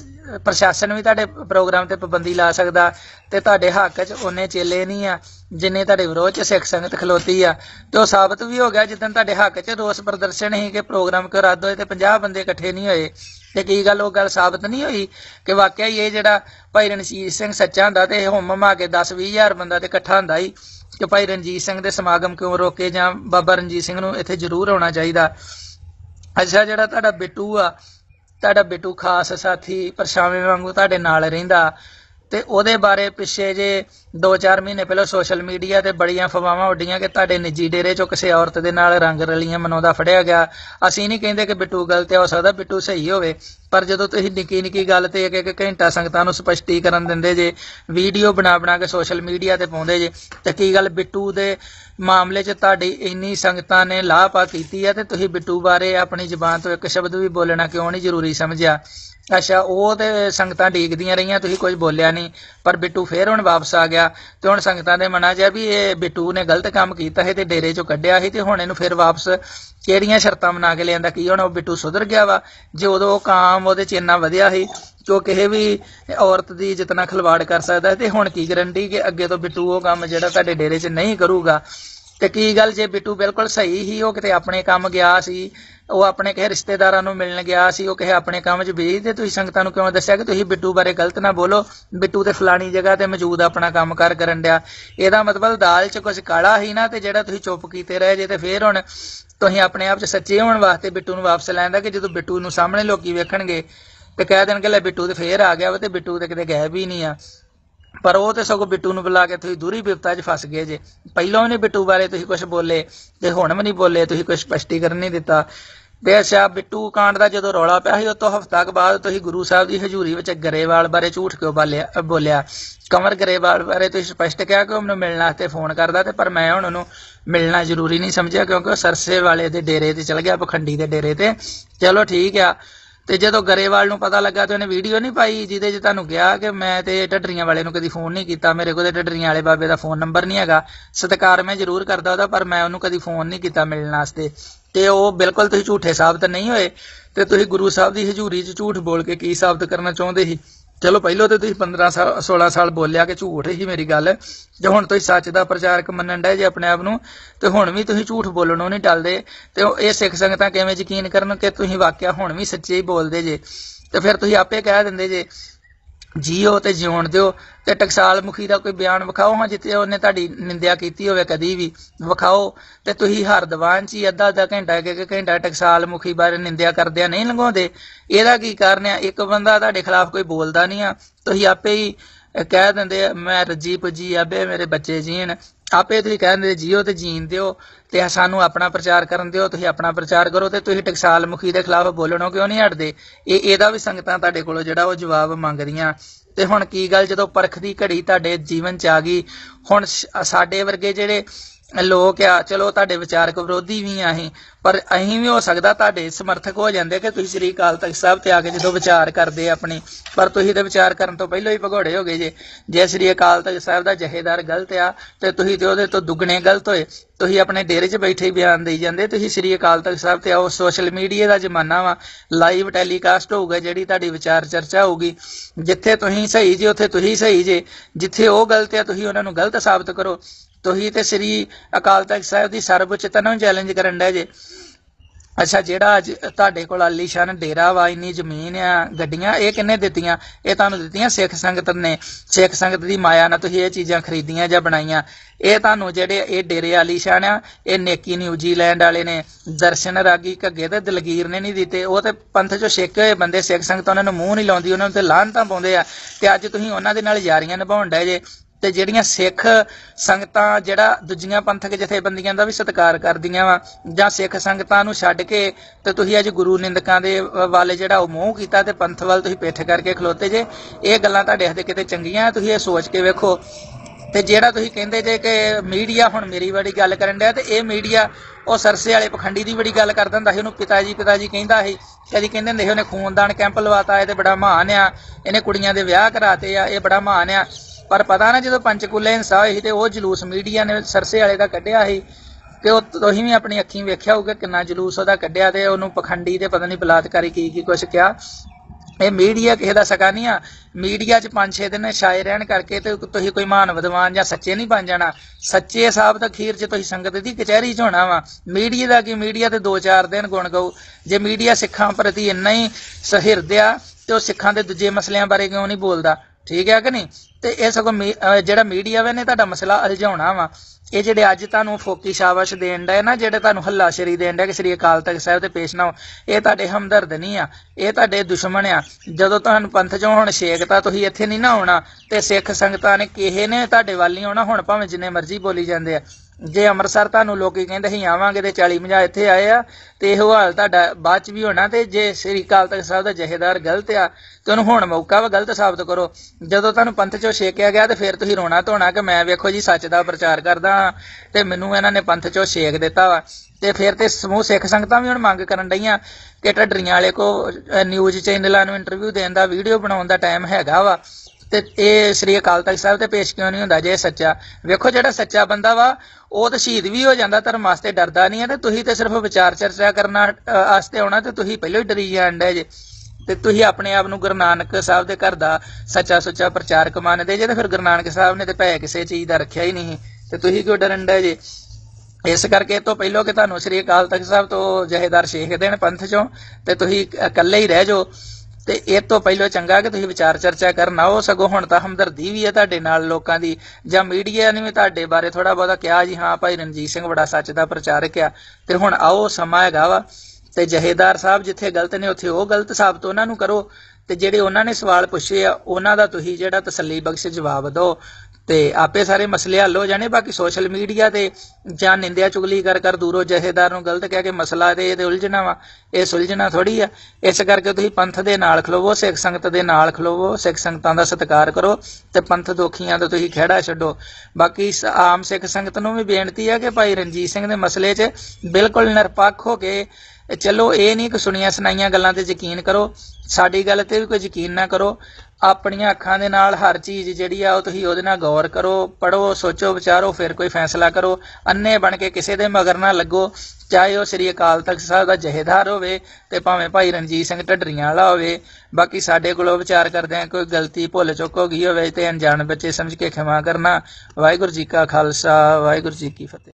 S1: ਪ੍ਰਸ਼ਾਸਨ ਵੀ ਤੁਹਾਡੇ ਪ੍ਰੋਗਰਾਮ ਤੇ ਪਾਬੰਦੀ ਲਾ ਸਕਦਾ ਤੇ ਤੁਹਾਡੇ ਹੱਕ 'ਚ ਉਹਨੇ ਚੇਲੇ ਨਹੀਂ ਆ, ਜਿੰਨੇ ਤੁਹਾਡੇ ਵਿਰੋਧ 'ਚ ਸਿੱਖ ਸੰਗਤ ਖਲੋਤੀ ਆ। ਤੇ ਉਹ ਸਾਬਤ ਵੀ ਹੋ ਗਿਆ ਜਿੱਦਣ ਤੁਹਾਡੇ ਹੱਕ 'ਚ ਰੋਸ ਪ੍ਰਦਰਸ਼ਨ ਸੀ ਕਿ ਪ੍ਰੋਗਰਾਮ ਕਿਉਂ ਰੱਦ ਹੋਏ ਤੇ 50 ਬੰਦੇ ਇਕੱਠੇ ਨਹੀਂ ਹੋਏ। ਤੇ ਕੀ ਗੱਲ ਉਹ ਗੱਲ ਸਾਬਤ ਨਹੀਂ ਹੋਈ ਕਿ ਵਾਕਿਆ ਹੀ ਇਹ ਜਿਹੜਾ ਭਾਈ ਰਣਜੀਤ ਸਿੰਘ ਸੱਚਾ ਹੁੰਦਾ ਤੇ ਹੁਮ ਮਾ ਕੇ 10 20000 ਬੰਦਾ ਤੇ ਇਕੱਠਾ ਹੁੰਦਾ ਹੀ ਕਿ ਭਾਈ ਰਣਜੀਤ ਸਿੰਘ ਦੇ ਸਮਾਗਮ ਕਿਉਂ ਰੋਕੇ ਜਾਂ ਬਾਬਾ ਰਣਜੀਤ ਸਿੰਘ ਨੂੰ ਇੱਥੇ ਜ਼ਰੂਰ ਆਉਣਾ ਚਾਹੀਦਾ। ਅੱਛਾ ਜਿਹੜਾ ਤੁਹਾਡਾ ਬਿੱਟੂ ਆ ਤੁਹਾਡਾ ਬਿੱਟੂ ਖਾਸ ਸਾਥੀ ਪਰਛਾਵੇਂ ਵਾਂਗੂ ਤੁਹਾਡੇ ਨਾਲ ਰਹਿੰਦਾ ਤੇ ਉਹਦੇ ਬਾਰੇ ਪਿੱਛੇ ਜੇ 2-4 ਮਹੀਨੇ ਪਹਿਲਾਂ ਸੋਸ਼ਲ ਮੀਡੀਆ ਤੇ ਬੜੀਆਂ ਫਵਾਵਾਂ ਉੱਡੀਆਂ ਕਿ ਤੁਹਾਡੇ ਨਿੱਜੀ ਡੇਰੇ 'ਚੋਂ ਕਿਸੇ ਔਰਤ ਦੇ ਨਾਲ ਰੰਗ ਰਲੀਆਂ ਮਨਾਉਂਦਾ ਫੜਿਆ ਗਿਆ। ਅਸੀਂ ਨਹੀਂ ਕਹਿੰਦੇ ਕਿ ਬਿੱਟੂ ਗਲਤ ਹੈ, ਹੋ ਸਕਦਾ ਬਿੱਟੂ ਸਹੀ ਹੋਵੇ। ਪਰ ਜਦੋਂ ਤੁਸੀਂ ਨਿੱਕੀ ਨਿੱਕੀ ਗੱਲ ਤੇ ਇੱਕ ਇੱਕ ਘੰਟਾ ਸੰਗਤਾਂ ਨੂੰ ਸਪਸ਼ਟੀਕਰਨ ਦਿੰਦੇ ਜੇ, ਵੀਡੀਓ ਬਣਾ ਬਣਾ ਕੇ ਸੋਸ਼ਲ ਮੀਡੀਆ ਤੇ ਪਾਉਂਦੇ ਜੇ, ਤੇ ਕੀ ਗੱਲ ਬਿੱਟੂ ਦੇ ਮਾਮਲੇ 'ਚ ਤੁਹਾਡੀ ਇੰਨੀ ਸੰਗਤਾਂ ਨੇ ਲਾਪਾ ਕੀਤੀ ਹੈ ਤੇ ਤੁਸੀਂ ਬਿੱਟੂ ਬਾਰੇ ਆਪਣੀ ਜ਼ੁਬਾਨ ਤੋਂ ਇੱਕ ਸ਼ਬਦ ਵੀ ਬੋਲਣਾ ਕਿਉਂ ਨਹੀਂ ਜ਼ਰੂਰੀ ਸਮਝਿਆ? ਅੱਛਾ, ਉਹ ਤੇ ਸੰਗਤਾਂ ਡੀਕਦੀਆਂ ਰਹੀਆਂ, ਤੁਸੀਂ ਕੁਝ ਬੋਲਿਆ ਨਹੀਂ, ਪਰ ਬਿੱਟੂ ਫੇਰ ਹੁਣ ਵਾਪਸ ਆ ਗਿਆ ਤੇ ਹੁਣ ਸੰਗਤਾਂ ਦੇ ਮਨਾਂ 'ਚ ਆ ਵੀ ਇਹ ਬਿੱਟੂ ਨੇ ਗਲਤ ਕੰਮ ਕੀਤਾ ਹੈ ਤੇ ਡੇਰੇ 'ਚੋਂ ਕੱਢਿਆ ਸੀ ਤੇ ਹੁਣ ਇਹਨੂੰ ਫੇਰ ਵਾਪਸ ਕਿਹੜੀਆਂ ਸ਼ਰਤਾਂ ਬਣਾ ਕੇ ਲਿਆਂਦਾ, ਕੀ ਹੁਣ ਉਹ ਬਿੱਟੂ ਸੁਧਰ ਗਿਆ ਵਾ? ਜੇ ਉਦੋਂ ਉਹ ਕਾਮ ਉਹਦੇ 'ਚ ਇੰਨਾ ਵਧਿਆ ਸੀ ਜੋ ਕਿਸੇ ਵੀ ਔਰਤ ਦੀ ਇੱਜ਼ਤ ਨਾਲ ਖਿਲਵਾੜ ਕਰ ਸਕਦਾ ਹੈ ਤੇ ਹੁਣ ਕੀ ਗਰੰਟੀ ਕਿ ਅੱਗੇ ਤੋਂ ਬਿੱਟੂ ਉਹ ਕੰਮ ਜਿਹੜਾ ਤੁਹਾਡੇ ਡੇਰੇ 'ਚ ਨਹੀਂ ਕਰੂਗਾ? ਤੇ ਕੀ ਗੱਲ ਜੇ ਬਿੱਟੂ ਬਿਲਕੁਲ ਸਹੀ ਹੀ, ਉਹ ਕਿਤੇ ਆਪਣੇ ਕੰਮ ਗਿਆ ਸੀ, ਉਹ ਆਪਣੇ ਕਿਸੇ ਰਿਸ਼ਤੇਦਾਰਾਂ ਨੂੰ ਮਿਲਣ ਗਿਆ ਸੀ, ਉਹ ਕਿਸੇ ਆਪਣੇ ਕੰਮ 'ਚ ਬਿਜ਼ੀ ਤੇ ਤੁਸੀਂ ਸੰਗਤਾਂ ਨੂੰ ਕਿਉਂ ਦੱਸਿਆ ਕਿ ਤੁਸੀਂ ਬਿੱਟੂ ਬਾਰੇ ਗਲਤ ਨਾ ਬੋਲੋ? ਬਿੱਟੂ ਤੇ ਫਲਾਣੀ ਜਗ੍ਹਾ ਤੇ ਮੌਜੂਦ ਆਪਣਾ ਕੰਮਕਾਰ ਕਰਨ ਡਿਆ। ਇਹਦਾ ਮਤਲਬ ਦਾਲ 'ਚ ਕੁਝ ਕਾਲਾ ਹੀ ਨਾ ਤੇ ਜਿਹੜਾ ਤੁਸੀਂ ਚੁੱਪ ਕੀਤੇ ਰਹੇ ਜੇ ਤੇ ਫੇਰ ਹੁਣ ਤੁਸੀਂ ਆਪਣੇ ਆਪ 'ਚ ਸੱਚੇ ਹੋਣ ਵਾਸਤੇ ਬਿੱਟੂ ਨੂੰ ਵਾਪਸ ਲੈਂਦਾ ਕਿ ਜਦੋਂ ਬਿੱਟੂ ਨੂੰ ਸਾਹਮਣੇ ਲੋਕੀ ਵੇਖਣਗੇ ਤੇ ਕਹਿ ਦੇਣਗੇ ਲੈ ਬਿੱਟੂ ਤੇ ਫੇਰ ਆ ਗਿਆ ਵਾ ਤੇ ਬਿੱਟੂ ਤੇ ਕਿਤੇ ਗਾਇਬ ਹੀ ਨਹੀਂ ਆ। ਪਰ ਉਹ ਤੇ ਸਗੋਂ ਬਿੱਟੂ ਨੂੰ ਬੁਲਾ ਕੇ ਤੁਸੀਂ ਦੂਰੀ ਬਿਪਤਾ 'ਚ ਫਸ ਗਏ ਜੇ। ਪਹਿਲਾਂ ਵੀ ਨਹੀਂ ਬਿੱਟੂ ਬਾਰੇ ਤੁਸੀਂ ਕੁਝ ਬੋਲੇ ਤੇ ਹੁਣ ਵੀ ਨਹੀਂ ਬੋਲੇ, ਤੁਸੀਂ ਕੋਈ ਸਪਸ਼ਟੀਕਰਨ ਨਹੀਂ ਦਿੱਤਾ। ਤੇ ਅੱਛਾ ਬਿੱਟੂ ਕਾਂਡ ਦਾ ਜਦੋਂ ਰੌਲਾ ਪਿਆ ਸੀ ਉਸ ਤੋਂ ਹਫ਼ਤਾ ਕੁ ਬਾਅਦ ਤੁਸੀਂ ਗੁਰੂ ਸਾਹਿਬ ਦੀ ਹਜ਼ੂਰੀ ਵਿੱਚ ਗਰੇਵਾਲ ਬਾਰੇ ਝੂਠ ਕਿਉਂ ਬਾਲਿਆ, ਬੋਲਿਆ? ਕਮਰ ਗਰੇਵਾਲ ਬਾਰੇ ਤੁਸੀਂ ਸਪਸ਼ਟ ਕਿਹਾ ਕਿ ਉਹ ਮੈਨੂੰ ਮਿਲਣ ਵਾਸਤੇ ਫੋਨ ਕਰਦਾ ਤੇ ਪਰ ਮੈਂ ਹੁਣ ਉਹਨੂੰ ਮਿਲਣਾ ਜ਼ਰੂਰੀ ਨਹੀਂ ਸਮਝਿਆ ਕਿਉਂਕਿ ਉਹ ਸਰਸੇ ਵਾਲੇ ਦੇ ਡੇਰੇ ਤੇ ਚਲ ਗਿਆ, ਪਖੰਡੀ ਦੇ ਡੇਰੇ ਤੇ। ਚਲੋ ਠੀਕ ਆ। ਤੇ ਜਦੋਂ ਗਰੇਵਾਲ ਨੂੰ ਪਤਾ ਲੱਗਾ ਤੇ ਉਹਨੇ ਵੀਡੀਓ ਨਹੀਂ ਪਾਈ, ਜਿਹਦੇ 'ਚ ਤੁਹਾਨੂੰ ਕਿਹਾ ਕਿ ਮੈਂ ਤੇ ਢੱਡਰੀਆਂ ਵਾਲੇ ਨੂੰ ਕਦੀ ਫੋਨ ਨਹੀਂ ਕੀਤਾ, ਮੇਰੇ ਕੋਲ ਤੇ ਢੱਡਰੀਆਂ ਵਾਲੇ ਬਾਬੇ ਦਾ ਫੋਨ ਨੰਬਰ ਨਹੀਂ ਹੈਗਾ। ਸਤਿਕਾਰ ਮੈਂ ਜ਼ਰੂਰ ਕਰਦਾ ਉਹਦਾ, ਪਰ ਮੈਂ ਉਹਨੂੰ ਕਦੀ ਫੋਨ ਨਹੀਂ ਕੀਤਾ ਮਿਲਣ ਵਾਸਤੇ। ਤੇ ਉਹ ਬਿਲਕੁਲ ਤੁਸੀਂ ਝੂਠੇ ਸਾਬਤ ਨਹੀਂ ਹੋਏ, ਤੇ ਤੁਸੀਂ ਗੁਰੂ ਸਾਹਿਬ ਦੀ ਹਜ਼ੂਰੀ 'ਚ ਝੂਠ ਬੋਲ ਕੇ ਕੀ ਸਾਬਤ ਕਰਨਾ ਚਾਹੁੰਦੇ ਸੀ? ਚਲੋ ਪਹਿਲਾਂ ਤੇ ਤੁਸੀਂ 15 ਸਾਲ 16 ਸਾਲ ਬੋਲਿਆ ਕਿ ਝੂਠ ਹੀ ਮੇਰੀ ਗੱਲ ਜੇ ਹੁਣ ਤੁਸੀਂ ਸੱਚ ਦਾ ਪ੍ਰਚਾਰਕ ਮੰਨਣ ਡੇ ਜੇ ਆਪਣੇ ਆਪ ਨੂੰ, ਤੇ ਹੁਣ ਵੀ ਤੁਸੀਂ ਝੂਠ ਬੋਲਣੋਂ ਨਹੀਂ ਟਲਦੇ। ਤੇ ਇਹ ਸਿੱਖ ਸੰਗਤਾਂ ਕਿਵੇਂ ਯਕੀਨ ਕਰਨ ਕਿ ਤੁਸੀਂ ਵਾਕਿਆ ਹੁਣ ਵੀ ਸੱਚੇ ਹੀ ਬੋਲਦੇ ਜੇ? ਤੇ ਫਿਰ ਤੁਸੀਂ ਆਪੇ ਕਹਿ ਦਿੰਦੇ ਜੇ ਜੀਓ ਤੇ ਜਿਉਣ ਦਿਓ ਤੇ ਟਕਸਾਲ ਮੁਖੀ ਦਾ ਕੋਈ ਬਿਆਨ ਵਿਖਾਓ ਹਾਂ ਜਿੱਥੇ ਉਹਨੇ ਤੁਹਾਡੀ ਨਿੰਦਿਆ ਕੀਤੀ ਹੋਵੇ ਕਦੀ ਵੀ ਵਿਖਾਓ। ਤੇ ਤੁਸੀਂ ਹਰ ਦੀਵਾਨ 'ਚ ਹੀ ਅੱਧਾ ਅੱਧਾ ਘੰਟਾ ਇੱਕ ਇੱਕ ਘੰਟਾ ਟਕਸਾਲ ਮੁਖੀ ਬਾਰੇ ਨਿੰਦਿਆ ਕਰਦਿਆਂ ਨਹੀਂ ਲੰਘਾਉਂਦੇ। ਇਹਦਾ ਕੀ ਕਾਰਨ ਆ? ਇੱਕ ਬੰਦਾ ਤੁਹਾਡੇ ਖਿਲਾਫ ਕੋਈ ਬੋਲਦਾ ਨਹੀਂ ਆ। ਤੁਸੀਂ ਆਪੇ ਹੀ ਕਹਿ ਦਿੰਦੇ ਆ, ਮੈਂ ਰੱਜੀ ਪੁੱਜੀ ਆਬੇ ਮੇਰੇ ਬੱਚੇ ਜੀਣ। ਆਪੇ ਤੁਸੀਂ ਕਹਿੰਦੇ ਜੀਓ ਤੇ ਜੀਣ ਦਿਓ ਤੇ ਸਾਨੂੰ ਆਪਣਾ ਪ੍ਰਚਾਰ ਕਰਨ ਦਿਓ, ਤੁਸੀਂ ਆਪਣਾ ਪ੍ਰਚਾਰ ਕਰੋ ਤੇ ਤੁਸੀਂ ਟਕਸਾਲ ਮੁਖੀ ਦੇ ਖਿਲਾਫ ਬੋਲਣੋਂ ਕਿਉਂ ਨਹੀਂ ਹਟਦੇ? ਇਹ ਇਹਦਾ ਵੀ ਸੰਗਤਾਂ ਤੁਹਾਡੇ ਕੋਲੋਂ ਜਿਹੜਾ ਉਹ ਜਵਾਬ ਮੰਗਦੀਆਂ। ਤੇ ਹੁਣ ਕੀ ਗੱਲ ਜਦੋਂ ਪਰਖ ਦੀ ਘੜੀ ਤੁਹਾਡੇ ਜੀਵਨ ਚ ਆ ਗਈ, ਹੁਣ ਸਾਡੇ ਵਰਗੇ ਜਿਹੜੇ ਲੋਕ ਆ, ਚਲੋ ਤੁਹਾਡੇ ਵਿਚਾਰਕ ਵਿਰੋਧੀ ਵੀ ਆ ਅਸੀਂ, ਪਰ ਅਸੀਂ ਵੀ ਹੋ ਸਕਦਾ ਤੁਹਾਡੇ ਸਮਰਥਕ ਹੋ ਜਾਂਦੇ ਕਿ ਤੁਸੀਂ ਸ੍ਰੀ ਅਕਾਲ ਤਖਤ ਸਾਹਿਬ ਤੇ ਆ ਕੇ ਜਦੋਂ ਵਿਚਾਰ ਕਰਦੇ ਆਪਣੀ, ਪਰ ਤੁਸੀਂ ਤੇ ਵਿਚਾਰ ਕਰਨ ਤੋਂ ਪਹਿਲਾਂ ਹੀ ਭਗੌੜੇ ਹੋ ਗਏ ਜੇ। ਜੇ ਸ੍ਰੀ ਅਕਾਲ ਤਖਤ ਸਾਹਿਬ ਦਾ ਜਹੇਦਾਰ ਗਲਤ ਆ, ਤੇ ਤੁਸੀਂ ਤੇ ਉਹਦੇ ਤੋਂ ਦੁੱਗਣੇ ਗਲਤ ਹੋਏ। ਤੁਸੀਂ ਆਪਣੇ ਡੇਰੇ 'ਚ ਬੈਠੇ ਬਿਆਨ ਦੇਈ ਜਾਂਦੇ, ਤੁਸੀਂ ਸ੍ਰੀ ਅਕਾਲ ਤਖਤ ਸਾਹਿਬ ਤੇ ਆਓ, ਸੋਸ਼ਲ ਮੀਡੀਆ ਦਾ ਜ਼ਮਾਨਾ ਵਾ, ਲਾਈਵ ਟੈਲੀਕਾਸਟ ਹੋਊਗਾ ਜਿਹੜੀ ਤੁਹਾਡੀ ਵਿਚਾਰ ਚਰਚਾ ਹੋਊਗੀ। ਜਿੱਥੇ ਤੁਸੀਂ ਸਹੀ ਜੇ, ਉੱਥੇ ਤੁਸੀਂ ਸਹੀ ਜੇ। ਜਿੱਥੇ ਉਹ ਗਲਤ ਆ, ਤੁਸੀਂ ਉਹਨਾਂ ਨੂੰ ਗਲਤ ਸਾਬਤ ਕਰੋ। ਤੁਸੀਂ ਤੇ ਸ੍ਰੀ ਅਕਾਲ ਤਖਤ ਸਾਹਿਬ ਦੀ ਸਰਵਉੱਚਤਾ ਨੂੰ ਚੈਲੰਜ ਕਰਨ ਡਏ ਜੇ। ਅੱਛਾ, ਜਿਹੜਾ ਅੱਜ ਤੁਹਾਡੇ ਕੋਲ ਆਲੀਸ਼ਾਨ ਡੇਰਾ ਵਾ, ਇੰਨੀ ਜ਼ਮੀਨ ਆ, ਗੱਡੀਆਂ, ਇਹ ਕਿੰਨੇ ਦਿੱਤੀਆਂ? ਇਹ ਤੁਹਾਨੂੰ ਦਿੱਤੀਆਂ ਸਿੱਖ ਸੰਗਤ ਨੇ। ਸਿੱਖ ਸੰਗਤ ਦੀ ਮਾਇਆ ਨਾਲ ਤੁਸੀਂ ਇਹ ਚੀਜ਼ਾਂ ਖਰੀਦੀਆਂ ਜਾਂ ਬਣਾਈਆਂ। ਇਹ ਤੁਹਾਨੂੰ ਜਿਹੜੇ ਇਹ ਡੇਰੇ ਆਲੀਸ਼ਾਨ ਆ, ਇਹ ਨੇਕੀ ਨਿਊਜ਼ੀਲੈਂਡ ਵਾਲੇ ਨੇ, ਦਰਸ਼ਨ ਰਾਗੀ ਘੱਗੇ ਤੇ ਦਲਗੀਰ ਨੇ ਨਹੀਂ ਦਿੱਤੇ। ਉਹ ਤੇ ਪੰਥ ਚੋਂ ਛੇਕੇ ਹੋਏ ਬੰਦੇ ਸਿੱਖ ਸੰਗਤ, ਉਹਨਾਂ ਨੂੰ ਮੂੰਹ ਨਹੀਂ ਲਾਉਂਦੀ, ਉਹਨਾਂ ਨੂੰ ਤੇ ਲਾਹਨਤਾਂ ਪਾਉਂਦੇ ਆ। ਤੇ ਅੱਜ ਤੁਸੀਂ ਉਹਨਾਂ ਦੇ ਨਾਲ ਯਾਰੀਆਂ ਨਿਭਾਉਣ ਡਏ ਜੇ। ਤੇ ਜਿਹੜੀਆਂ ਸਿੱਖ ਸੰਗਤਾਂ ਜਿਹੜਾ ਦੂਜੀਆਂ ਪੰਥਕ ਜਥੇਬੰਦੀਆਂ ਦਾ ਵੀ ਸਤਿਕਾਰ ਕਰਦੀਆਂ ਵਾ, ਜਾਂ ਸਿੱਖ ਸੰਗਤਾਂ ਨੂੰ ਛੱਡ ਕੇ ਤੇ ਤੁਸੀਂ ਅੱਜ ਗੁਰੂ ਨਿੰਦਕਾਂ ਦੇ ਵ- ਵੱਲ ਜਿਹੜਾ ਉਹ ਮੂੰਹ ਕੀਤਾ ਤੇ ਪੰਥ ਵੱਲ ਤੁਸੀਂ ਪਿੱਠ ਕਰਕੇ ਖਲੋਤੇ ਜੇ, ਇਹ ਗੱਲਾਂ ਤੁਹਾਡੇ ਹੱਥ ਕਿਤੇ ਚੰਗੀਆਂ ਤੁਸੀਂ ਇਹ ਸੋਚ ਕੇ ਵੇਖੋ। ਤੇ ਜਿਹੜਾ ਤੁਸੀਂ ਕਹਿੰਦੇ ਜੇ ਕਿ ਮੀਡੀਆ ਹੁਣ ਮੇਰੀ ਬੜੀ ਗੱਲ ਕਰਨ ਡਿਆ ਤੇ ਇਹ ਮੀਡੀਆ ਉਹ ਸਰਸੇ ਵਾਲੇ ਪਖੰਡੀ ਦੀ ਬੜੀ ਗੱਲ ਕਰਦਾ ਹੁੰਦਾ ਸੀ, ਉਹਨੂੰ ਪਿਤਾ ਜੀ ਪਿਤਾ ਜੀ ਕਹਿੰਦਾ ਸੀ ਕਦੀ ਕਹਿੰਦੇ ਹੁੰਦੇ ਸੀ ਉਹਨੇ ਖੂਨਦਾਨ ਕੈਂਪ ਲਵਾਤਾ, ਇਹ ਤੇ ਬੜਾ ਮਹਾਨ ਆ, ਇਹਨੇ ਕੁੜੀਆਂ ਦੇ ਵਿਆਹ ਕਰਾਤੇ ਆ, ਇਹ ਬੜਾ ਮਹਾਨ ਆ। ਪਰ ਪਤਾ ਨਾ ਜਦੋਂ ਪੰਚਕੂਲੇ ਹਿੰਸਾ ਹੋਈ ਸੀ ਤੇ ਉਹ ਜਲੂਸ ਮੀਡੀਆ ਨੇ ਸਰਸੇ ਵਾਲੇ ਦਾ ਕੱਢਿਆ ਸੀ ਤੇ ਉਹ ਤੁਸੀਂ ਵੀ ਆਪਣੀ ਅੱਖੀਂ ਵੇਖਿਆ ਹੋਊਗਾ ਕਿੰਨਾ ਜਲੂਸ ਉਹਦਾ ਕੱਢਿਆ ਤੇ ਉਹਨੂੰ ਪਖੰਡੀ ਤੇ ਪਤਾ ਨਹੀਂ ਬਲਾਤਕਾਰੀ ਕੀ ਕੀ ਕੁਛ ਕਿਹਾ। ਇਹ ਮੀਡੀਆ ਕਿਸੇ ਦਾ ਸਕਾ ਨਹੀਂ ਆ। ਮੀਡੀਆ 'ਚ 5-6 ਦਿਨ ਛਾਏ ਰਹਿਣ ਕਰਕੇ ਤੇ ਤੁਸੀਂ ਕੋਈ ਮਹਾਨ ਵਿਦਵਾਨ ਜਾਂ ਸੱਚੇ ਨਹੀਂ ਬਣ ਜਾਣਾ। ਸੱਚੇ ਸਾਹਿਬ ਤਾਂ ਅਖੀਰ 'ਚ ਤੁਸੀਂ ਸੰਗਤ ਦੀ ਕਚਹਿਰੀ 'ਚ ਹੋਣਾ ਵਾ। ਮੀਡੀਆ ਦਾ ਕੀ? ਮੀਡੀਆ ਤੇ 2-4 ਦਿਨ ਗੁਣ ਗਾਊ। ਜੇ ਮੀਡੀਆ ਸਿੱਖਾਂ ਪ੍ਰਤੀ ਇੰਨਾ ਹੀ ਸਹਿਰਦਿਆ ਤੇ ਉਹ ਸਿੱਖਾਂ ਦੇ ਦੂਜੇ ਮਸਲਿਆਂ ਬਾਰੇ ਕਿਉਂ ਨਹੀਂ ਬੋਲਦਾ? ਠੀਕ ਹੈ ਕਿ ਨਹੀਂ? ਤੇ ਇਹ ਸਗੋਂ ਮੀ- ਜਿਹੜਾ ਮੀਡੀਆ ਵਾ ਨੇ ਤੁਹਾਡਾ ਮਸਲਾ ਉਲਝਾਉਣਾ ਵਾ। ਇਹ ਜਿਹੜੇ ਅੱਜ ਤੁਹਾਨੂੰ ਫੋਕੀ ਸ਼ਾਬਾਸ਼ ਦੇਣ ਦਾ ਨਾ, ਜਿਹੜੇ ਤੁਹਾਨੂੰ ਹੱਲਾਸ਼ੇਰੀ ਦੇਣ ਦਾ ਕਿ ਸ੍ਰੀ ਅਕਾਲ ਤਖਤ ਸਾਹਿਬ ਤੇ ਪੇਸ਼ ਨਾ ਹੋ, ਇਹ ਤੁਹਾਡੇ ਹਮਦਰਦ ਨਹੀਂ ਆ। ਇਹ ਤੁਹਾਡੇ ਦੁਸ਼ਮਣ ਆ। ਜਦੋਂ ਤੁਹਾਨੂੰ ਪੰਥ ਚੋਂ ਹੁਣ ਛੇਕਤਾ ਤੁਸੀਂ ਇੱਥੇ ਨਹੀਂ ਨਾ ਆਉਣਾ, ਤੇ ਸਿੱਖ ਸੰਗਤਾਂ ਨੇ ਕਿਹੇ ਨੇ ਤੁਹਾਡੇ ਵੱਲ ਨਹੀਂ ਆਉਣਾ, ਹੁਣ ਭਾਵੇਂ ਜਿੰਨੇ ਮਰਜ਼ੀ ਬੋਲੀ ਜਾਂਦੇ ਆ। ਜੇ ਅੰਮ੍ਰਿਤਸਰ ਤੁਹਾਨੂੰ ਲੋਕੀ ਕਹਿੰਦੇ ਅਸੀਂ ਆਵਾਂਗੇ ਤੇ 40 50 ਇੱਥੇ ਆਏ ਆ, ਤੇ ਇਹੋ ਹਾਲ ਤੁਹਾਡਾ ਬਾਅਦ ਚ ਵੀ ਹੋਣਾ ਤੇ ਜੇ ਸ੍ਰੀ ਅਕਾਲ ਤਖਤ ਸਾਹਿਬ ਦਾ ਜਹੇਦਾਰ ਗਲਤ ਆ, ਤੇ ਉਹਨੂੰ ਹੁਣ ਮੌਕਾ ਵਾ ਗਲਤ ਸਾਬਤ ਕਰੋ। ਜਦੋਂ ਤੁਹਾਨੂੰ ਪੰਥ ਚੋਂ ਛੇਕਿਆ ਗਿਆ ਤੇ ਫਿਰ ਤੁਸੀਂ ਰੋਣਾ ਧੋਣਾ ਕਿ ਮੈਂ ਵੇਖੋ ਜੀ ਸੱਚ ਦਾ ਪ੍ਰਚਾਰ ਕਰਦਾ ਹਾਂ ਤੇ ਮੈਨੂੰ ਇਹਨਾਂ ਨੇ ਪੰਥ ਚੋਂ ਛੇਕ ਦਿੱਤਾ ਵਾ। ਤੇ ਫਿਰ ਤੇ ਸਮੂਹ ਸਿੱਖ ਸੰਗਤਾਂ ਵੀ ਹੁਣ ਮੰਗ ਕਰਨ ਡਈਆਂ ਕਿ ਢੱਡਰੀਆਂ ਵਾਲੇ ਕੋ ਨਿਊਜ਼ ਚੈਨਲਾਂ ਨੂੰ ਇੰਟਰਵਿਊ ਦੇਣ ਦਾ ਵੀਡੀਓ ਬਣਾਉਣ ਦਾ ਟਾਈਮ ਹੈਗਾ ਵਾ। ਤੇ ਇਹ ਸ੍ਰੀ ਅਕਾਲ ਤਖਤ ਸਾਹਿਬ ਤੇ ਪੇਸ਼ ਕਿਉਂ ਨਹੀਂ ਹੁੰਦਾ? ਜੇ ਸੱਚਾ। ਵੇਖੋ ਜਿਹੜਾ ਸੱਚਾ ਬੰਦਾ ਵਾ ਉਹ ਤਾਂ ਸ਼ਹੀਦ ਵੀ ਹੋ ਜਾਂਦਾ ਧਰਮ ਵਾਸਤੇ ਡਰਦਾ ਨਹੀਂ ਹੈ ਤੇ ਤੁਸੀਂ ਤੇ ਸਿਰਫ ਵਿਚਾਰ ਚਰਚਾ ਕਰਨਾ ਅ, ਵਾਸਤੇ ਆਉਣਾ ਤੇ ਤੁਸੀਂ ਪਹਿਲਾਂ ਹੀ ਡਰੀ ਜਾਂਦੇ ਜੇ। ਤੇ ਤੁਸੀਂ ਆਪਣੇ ਆਪ ਨੂੰ ਗੁਰੂ ਨਾਨਕ ਸਾਹਿਬ ਦੇ ਘਰ ਦਾ ਸੱਚਾ ਸੁੱਚਾ ਪ੍ਰਚਾਰਕ ਮੰਨਦੇ ਜੇ ਤੇ ਫਿਰ ਗੁਰੂ ਨਾਨਕ ਸਾਹਿਬ ਨੇ ਤੇ ਭੈ ਕਿਸੇ ਚੀਜ਼ ਦਾ ਰੱਖਿਆ ਹੀ ਨਹੀਂ ਤੇ ਤੁਸੀਂ ਕਿਉਂ ਡਰਨ ਡੇ ਜੇ? ਇਸ ਕਰਕੇ ਇਹ ਤੋਂ ਪਹਿਲਾਂ ਕਿ ਤੁਹਾਨੂੰ ਸ੍ਰੀ ਅਕਾਲ ਤਖਤ ਸਾਹਿਬ ਤੋਂ ਜਹੇਦਾਰ ਸ਼ੇਖ ਦੇਣ ਪੰਥ ਚੋਂ ਤੇ ਤੁਸੀਂ ਇਕੱਲੇ ਹੀ ਰਹਿ ਜਾਓ। ਤੇ ਇਹ ਤੋਂ ਪਹਿਲਾਂ ਚੰਗਾ ਕਿ ਤੁਸੀਂ ਵਿਚਾਰ ਚਰਚਾ ਕਰਨ ਆਓ। ਸਗੋਂ ਹੁਣ ਤਾਂ ਹਮਦਰਦੀ ਵੀ ਹੈ ਤੁਹਾਡੇ ਨਾਲ ਲੋਕਾਂ ਦੀ, ਜਾਂ ਮੀਡੀਆ ਨੇ ਵੀ ਤੁਹਾਡੇ ਬਾਰੇ ਥੋੜਾ ਬਹੁਤਾ ਕਿਹਾ ਜੀ, ਹਾਂ ਭਾਈ ਰਣਜੀਤ ਸਿੰਘ ਬੜਾ ਸੱਚ ਦਾ ਪ੍ਰਚਾਰਕ ਆ। ਤੇ ਹੁਣ ਆਓ, ਸਮਾਂ ਹੈਗਾ ਵਾ। ਤੇ ਜਹੇਦਾਰ ਸਾਹਿਬ ਜਿੱਥੇ ਗਲਤ ਨੇ, ਉੱਥੇ ਉਹ ਗਲਤ ਸਾਬਤ ਉਹਨਾਂ ਨੂੰ ਕਰੋ। ਤੇ ਜਿਹੜੇ ਉਹਨਾਂ ਨੇ ਸਵਾਲ ਪੁੱਛੇ ਆ, ਉਹਨਾਂ ਦਾ ਤੁਸੀਂ ਜਿਹੜਾ ਤਸੱਲੀ ਬਖਸ਼ ਜਵਾਬ ਦਿਓ। ਤੇ ਆਪੇ ਸਾਰੇ ਮਸਲੇ ਹੱਲ ਹੋ ਜਾਣੇ, ਬਾਕੀ ਸੋਸ਼ਲ ਮੀਡੀਆ ਤੇ ਜਾਂ ਨਿੰਦਿਆ ਚੁਗਲੀ ਕਰ ਕਰ ਦੂਰੋਂ ਜਹੇਦਾਰ ਨੂੰ ਗਲਤ ਕਹਿ ਕੇ ਮਸਲਾ ਤੇ ਇਹਦੇ ਉਲਝਣਾ ਵਾ, ਇਹ ਸੁਲਝਣਾ ਥੋੜੀ ਆ। ਇਸ ਕਰਕੇ ਤੁਸੀਂ ਪੰਥ ਦੇ ਨਾਲ ਖਲੋਵੋ, ਸਿੱਖ ਸੰਗਤ ਦੇ ਨਾਲ ਖਲੋਵੋ, ਸਿੱਖ ਸੰਗਤਾਂ ਦਾ ਸਤਿਕਾਰ ਕਰੋ ਤੇ ਪੰਥ ਦੋਖੀਆਂ ਤੋਂ ਤੁਸੀਂ ਖਿਹੜਾ ਛੱਡੋ। ਬਾਕੀ ਸ- ਆਮ ਸਿੱਖ ਸੰਗਤ ਨੂੰ ਵੀ ਬੇਨਤੀ ਆ ਕਿ ਭਾਈ ਰਣਜੀਤ ਸਿੰਘ ਦੇ ਮਸਲੇ 'ਚ ਬਿਲਕੁਲ ਨਿਰਪੱਖ ਹੋ ਕੇ ਚਲੋ, ਇਹ ਨਹੀਂ ਕਿ ਸੁਣੀਆਂ ਸੁਣਾਈਆਂ ਗੱਲਾਂ ਤੇ ਯਕੀਨ ਕਰੋ। ਸਾਡੀ ਗੱਲ ਤੇ ਵੀ ਕੋਈ ਯਕੀਨ ਨਾ ਕਰੋ। ਆਪਣੀਆਂ ਅੱਖਾਂ ਦੇ ਨਾਲ ਹਰ ਚੀਜ਼ ਜਿਹੜੀ ਆ ਉਹ ਤੁਸੀਂ ਉਹਦੇ ਨਾਲ ਗੌਰ ਕਰੋ ਪੜੋ ਸੋਚੋ, ਵਿਚਾਰੋ, ਫਿਰ ਕੋਈ ਫੈਸਲਾ ਕਰੋ। ਅੰਨੇ ਬਣ ਕੇ ਕਿਸੇ ਦੇ ਮਗਰ ਨਾ ਲੱਗੋ। ਚਾਹੇ ਉਹ ਸ੍ਰੀ ਅਕਾਲ ਤਖਤ ਸਾਹਿਬ ਦਾ ਜਹੇਦਾਰ ਹੋਵੇ ਤੇ ਭਾਵੇਂ ਭਾਈ ਰਣਜੀਤ ਸਿੰਘ ਢੱਡਰੀਆਂ ਵਾਲਾ ਹੋਵੇ। ਬਾਕੀ ਸਾਡੇ ਕੋਲੋਂ ਵਿਚਾਰ ਕਰਦੇ ਆ ਕੋਈ ਗਲਤੀ ਭੁੱਲ ਚੁੱਕ ਹੋ ਗਈ ਹੋਵੇ ਤੇ ਅਣਜਾਣ ਬੱਚੇ ਸਮਝ ਕੇ ਖਿਮਾ ਕਰਨਾ। ਵਾਹਿਗੁਰੂ ਜੀ ਕਾ ਖਾਲਸਾ, ਵਾਹਿਗੁਰੂ ਜੀ ਕੀ ਫਤਿਹ।